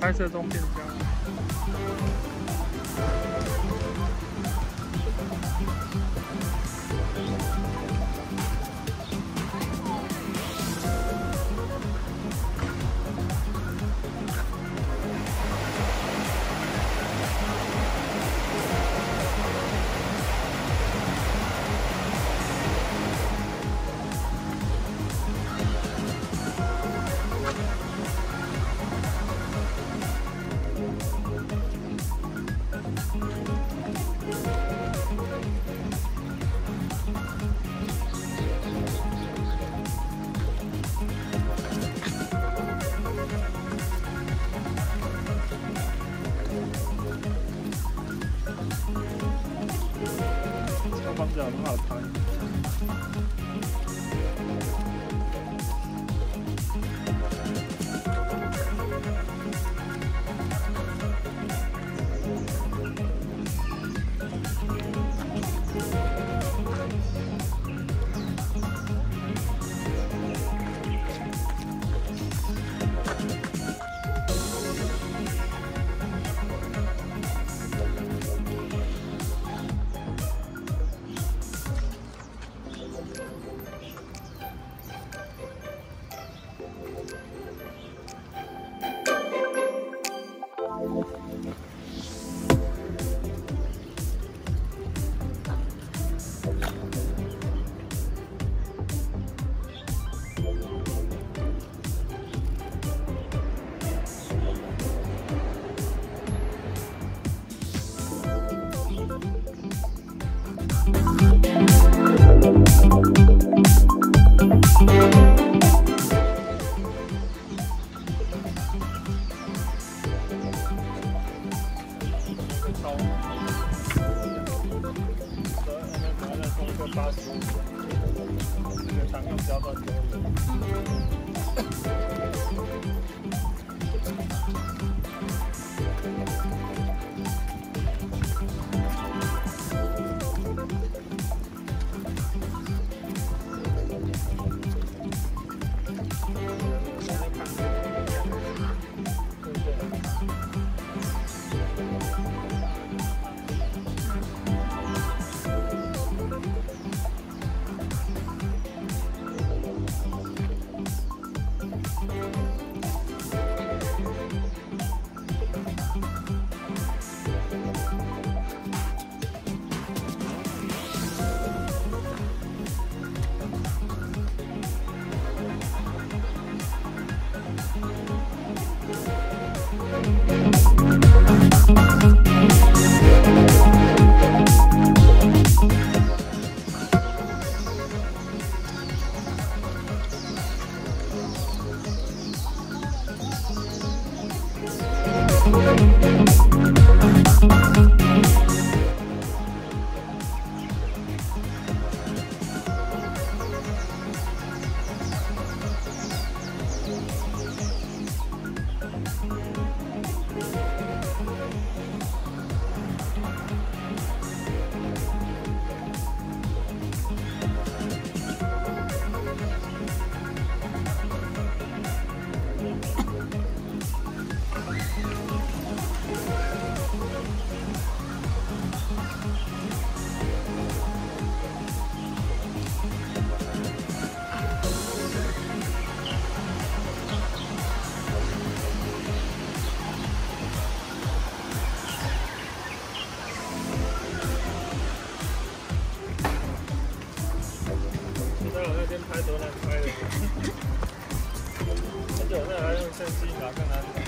拍摄中变焦。放不很好的汤八十五，这个常用胶段都有。 多难拍的？而且我那还用相机拿个拿。